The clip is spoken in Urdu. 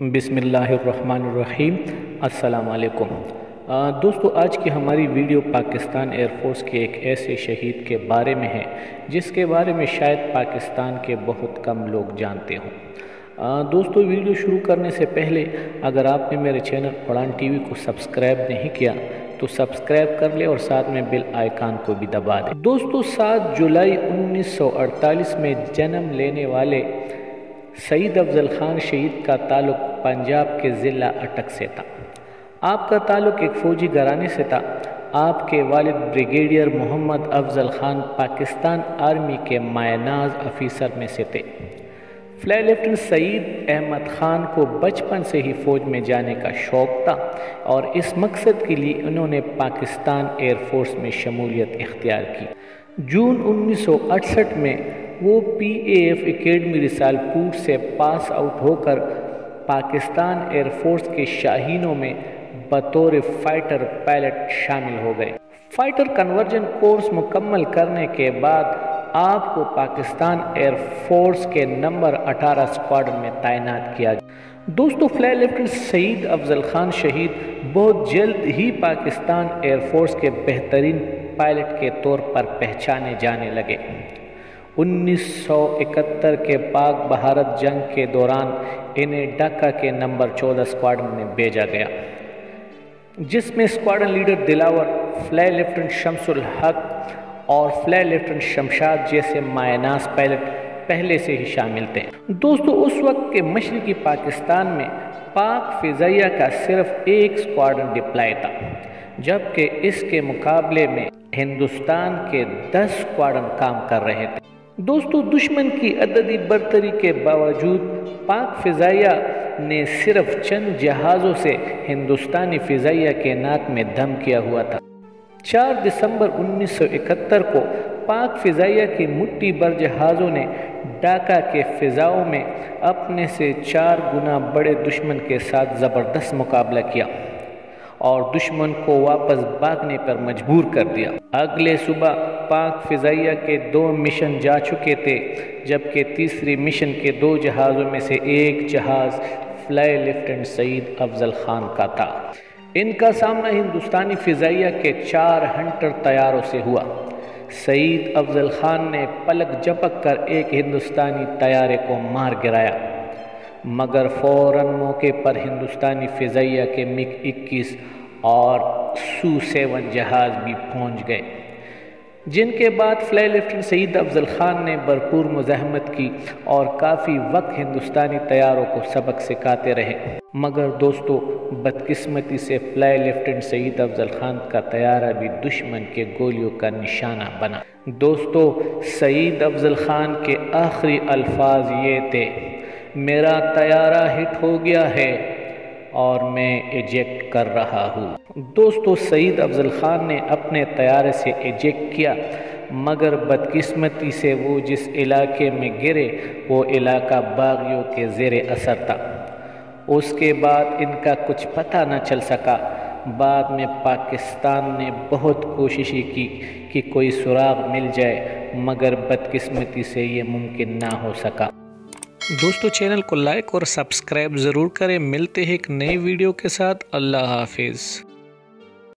بسم اللہ الرحمن الرحیم۔ السلام علیکم۔ دوستو، آج کی ہماری ویڈیو پاکستان ایئر فورس کے ایک ایسے شہید کے بارے میں ہے، جس کے بارے میں شاید پاکستان کے بہت کم لوگ جانتے ہوں۔ دوستو، ویڈیو شروع کرنے سے پہلے، اگر آپ نے میرے چینل اڑان ٹی وی کو سبسکرائب نہیں کیا، تو سبسکرائب کر لے اور ساتھ میں بل آئیکان کو بھی دبا دے دوستو، سات جولائی انیس سو اڑتالیس میں جنم لینے والے سعید افضل خان شہید کا تعلق پنجاب کے ضلع اٹک سے تھا۔ آپ کا تعلق ایک فوجی گھرانے سے تھا۔ آپ کے والد بریگیڈیئر محمد افضل خان پاکستان آرمی کے مائناز افیسر میں سے تھے۔ فلائی لیفٹنٹ سعید احمد خان کو بچپن سے ہی فوج میں جانے کا شوق تھا اور اس مقصد کے لیے انہوں نے پاکستان ایئر فورس میں شمولیت اختیار کی۔ جون انیس سو اڑسٹھ میں وہ پی اے ایف اکیڈمی رسال پور سے پاس آؤٹ ہو کر پاکستان ایئر فورس کے شاہینوں میں بطور فائٹر پائلٹ شامل ہو گئے۔ فائٹر کنورجن کورس مکمل کرنے کے بعد آپ کو پاکستان ایئر فورس کے نمبر اٹھارہ سکواڈن میں تعینات کیا گیا دوستو، فلائی لیفٹنٹ سعید افضل خان شہید بہت جلد ہی پاکستان ایئر فورس کے بہترین پائلٹ کے طور پر پہچانے جانے لگے۔ انیس سو اکہتر کے پاک بھارت جنگ کے دوران انہیں ڈاکہ کے نمبر چودہ سکواڈن میں بھیجا گیا۔ جس میں squadron leader Dilawar, flight lieutenant Shams ul Haq اور فلائی لیفٹنٹ شمشاد جیسے مائناس پائلٹ پہلے سے ہی شامل تھے۔ دوستو، اس وقت کے مشرقی پاکستان میں پاک فضائیہ کا صرف ایک سکواڈن ڈپلائی تھا، جبکہ اس کے مقابلے میں ہندوستان کے دس سکواڈن کام کر رہے تھے۔ دوستو، دشمن کی عددی برتری کے باوجود پاک فضائیہ نے صرف چند جہازوں سے ہندوستانی فضائیہ کے ناک میں دھم کیا ہوا تھا۔ چار دسمبر انیس سو اکہتر کو پاک فضائیہ کی مٹی بر جہازوں نے ڈاکہ کے فضاؤں میں اپنے سے چار گنا بڑے دشمن کے ساتھ زبردست مقابلہ کیا۔ اور دشمن کو واپس بھاگنے پر مجبور کر دیا۔ اگلے صبح پاک فضائیہ کے دو مشن جا چکے تھے، جبکہ تیسری مشن کے دو جہازوں میں سے ایک جہاز فلائی لیفٹنٹ سعید افضل خان کا تھا۔ ان کا سامنا ہندوستانی فضائیہ کے چار ہنٹر تیاروں سے ہوا۔ سعید افضل خان نے پلک جپک کر ایک ہندوستانی طیارے کو مار گرایا۔ مگر فوراً موقع پر ہندوستانی فضائیہ کے مک اکیس اور سو سیون جہاز بھی پہنچ گئے، جن کے بعد فلائی لیفٹنٹ سعید افضل خان نے بھرپور مزاحمت کی اور کافی وقت ہندوستانی طیاروں کو سبق سکھاتے رہے۔ مگر دوستو، بدقسمتی سے فلائی لیفٹنٹ سعید افضل خان کا طیارہ بھی دشمن کے گولیوں کا نشانہ بنا۔ دوستو سعید افضل خان کے آخری الفاظ یہ تھے۔ میرا طیارہ ہٹ ہو گیا ہے اور میں ایجیکٹ کر رہا ہوں۔ دوستو، سعید افضل خان نے اپنے طیارے سے ایجیکٹ کیا، مگر بدقسمتی سے وہ جس علاقے میں گرے، وہ علاقہ باغیوں کے زیر اثر تھا۔ اس کے بعد ان کا کچھ پتہ نہ چل سکا۔ بعد میں پاکستان نے بہت کوششی کی کہ کوئی سراغ مل جائے، مگر بدقسمتی سے یہ ممکن نہ ہو سکا۔ دوستو چینل کو لائک اور سبسکرائب ضرور کریں۔ ملتے ہیں ایک نئی ویڈیو کے ساتھ۔ اللہ حافظ۔